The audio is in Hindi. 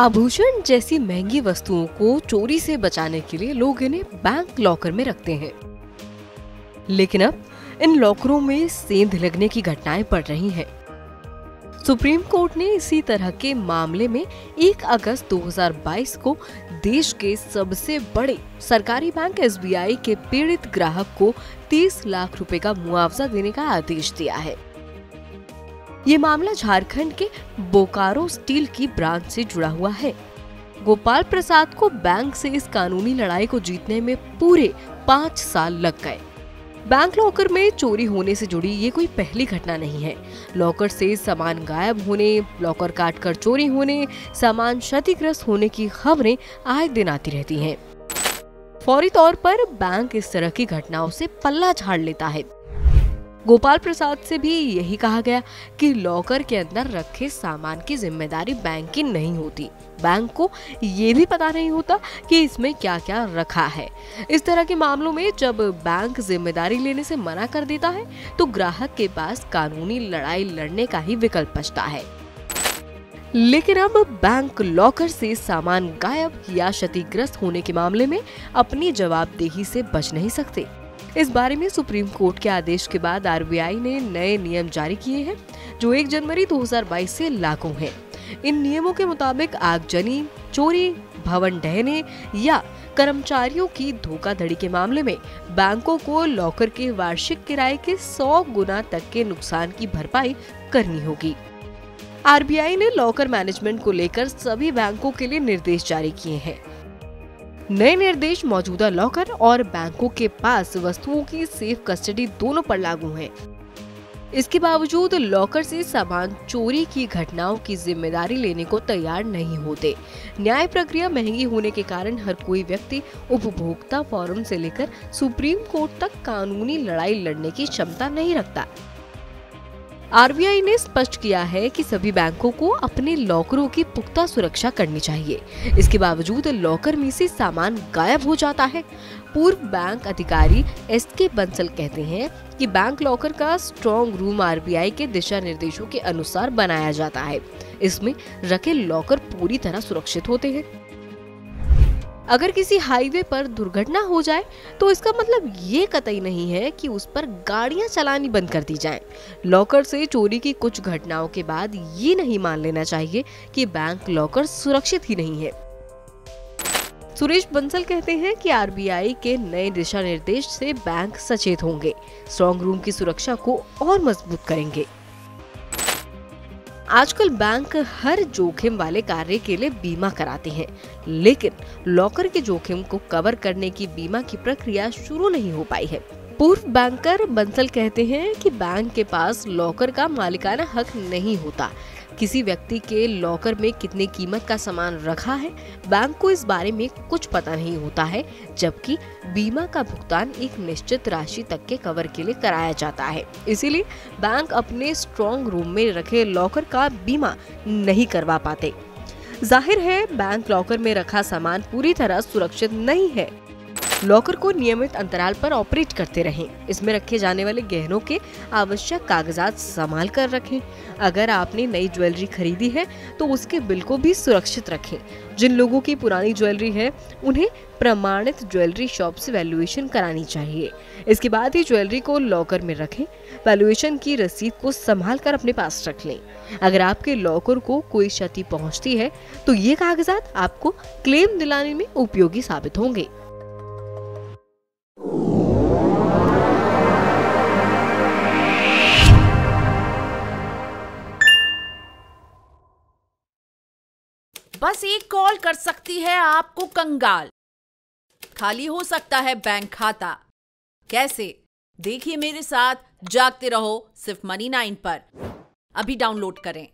आभूषण जैसी महँगी वस्तुओं को चोरी से बचाने के लिए लोग इन्हें बैंक लॉकर में रखते हैं लेकिन अब इन लॉकरों में सेंध लगने की घटनाएँ बढ़ रही हैं। सुप्रीम कोर्ट ने इसी तरह के मामले में 1 अगस्त 2022 को देश के सबसे बड़े सरकारी बैंक एसबीआई के पीड़ित ग्राहक को 30 लाख रुपए का मुआवजा देने का आदेश दिया है ये मामला झारखंड के बोकारो स्टील की ब्रांच से जुड़ा हुआ है। गोपाल प्रसाद को बैंक से इस कानूनी लड़ाई को जीतने में पूरे पाँच साल लग गए। बैंक लॉकर में चोरी होने से जुड़ी ये कोई पहली घटना नहीं है। लॉकर से सामान गायब होने, लॉकर काट कर चोरी होने, सामान क्षतिग्रस्त होने की खबरें आए दिन आती रहती हैं। फौरी तौर पर बैंक इस तरह की घटनाओं से पल्ला झाड़ लेता है। गोपाल प्रसाद से भी यही कहा गया कि लॉकर के अंदर रखे सामान की ज़िम्मेदारी बैंक की नहीं होती। बैंक को ये भी पता नहीं होता कि इसमें क्या क्या रखा है। इस तरह के मामलों में जब बैंक ज़िम्मेदारी लेने से मना कर देता है तो ग्राहक के पास कानूनी लड़ाई लड़ने का ही विकल्प बचता है। लेकिन अब बैंक लॉकर से सामान गायब या क्षतिग्रस्त होने के मामले में अपनी जवाबदेही से बच नहीं सकते। इस बारे में सुप्रीम कोर्ट के आदेश के बाद आरबीआई ने नए नियम जारी किए हैं, जो 1 जनवरी 2022 से लागू हैं। इन नियमों के मुताबिक आगजनी, चोरी, भवन ढहने या कर्मचारियों की धोखाधड़ी के मामले में बैंकों को लॉकर के वार्षिक किराए के 100 गुना तक के नुकसान की भरपाई करनी होगी आरबीआई ने लॉकर मैनेजमेंट को लेकर सभी बैंकों के लिए निर्देश जारी किए हैं नए निर्देश, मौजूदा लॉकर और बैंकों के पास वस्तुओं की सेफ़ कस्टडी दोनों पर लागू हैं। इसके बावजूद लॉकर से सामान चोरी की घटनाओं की ज़िम्मेदारी लेने को तैयार नहीं होते न्याय प्रक्रिया महँगी होने के कारण हर कोई व्यक्ति उपभोक्ता फोरम से लेकर सुप्रीम कोर्ट तक कानूनी लड़ाई लड़ने की क्षमता नहीं रखता आरबीआई ने स्पष्ट किया है कि सभी बैंकों को अपने लॉकरों की पुख्ता सुरक्षा करनी चाहिए। इसके बावजूद लॉकर में से सामान गायब हो जाता है। पूर्व बैंक अधिकारी एस के बंसल कहते हैं कि बैंक लॉकर का स्ट्रॉन्ग रूम आरबीआई के दिशा निर्देशों के अनुसार बनाया जाता है। इसमें रखे लॉकर पूरी तरह सुरक्षित होते हैं। अगर किसी हाईवे पर दुर्घटना हो जाए तो इसका मतलब ये कतई नहीं है कि उस पर गाड़ियाँ चलानी बंद कर दी जाएँ। लॉकर से चोरी की कुछ घटनाओं के बाद ये नहीं मान लेना चाहिए कि बैंक लॉकर सुरक्षित ही नहीं है। सुरेश बंसल कहते हैं कि आरबीआई के नए दिशा निर्देश से बैंक सचेत होंगे। स्ट्रॉन्ग रूम की सुरक्षा को और मज़बूत करेंगे। आजकल बैंक हर जोखिम वाले कार्य के लिए बीमा कराते हैं, लेकिन लॉकर के जोखिम को कवर करने की बीमा की प्रक्रिया शुरू नहीं हो पाई है। पूर्व बैंकर बंसल कहते हैं कि बैंक के पास लॉकर का मालिकाना हक नहीं होता किसी व्यक्ति के लॉकर में कितने कीमत का सामान रखा है, बैंक को इस बारे में कुछ पता नहीं होता है, जबकि बीमा का भुगतान एक निश्चित राशि तक के कवर के लिए कराया जाता है। इसीलिए बैंक अपने स्ट्रॉन्ग रूम में रखे लॉकर का बीमा नहीं करवा पाते। ज़ाहिर है, बैंक लॉकर में रखा सामान पूरी तरह सुरक्षित नहीं है। लॉकर को नियमित अंतराल पर ऑपरेट करते रहें। इसमें रखे जाने वाले गहनों के आवश्यक कागजात संभाल कर रखें। अगर आपने नई ज्वेलरी खरीदी है तो उसके बिल को भी सुरक्षित रखें। जिन लोगों की पुरानी ज्वेलरी है, उन्हें प्रमाणित ज्वेलरी शॉप से वैल्यूएशन करानी चाहिए। इसके बाद ही ज्वेलरी को लॉकर में रखें। वैल्यूएशन की रसीद को संभाल कर अपने पास रख लें। अगर आपके लॉकर को कोई क्षति पहुँचती है तो ये कागजात आपको क्लेम दिलाने में उपयोगी साबित होंगे। बस ही कॉल कर सकती है आपको कंगाल। खाली हो सकता है बैंक खाता। कैसे? देखिए मेरे साथ, जागते रहो, सिर्फ़ मनी नाइन पर। अभी डाउनलोड करें।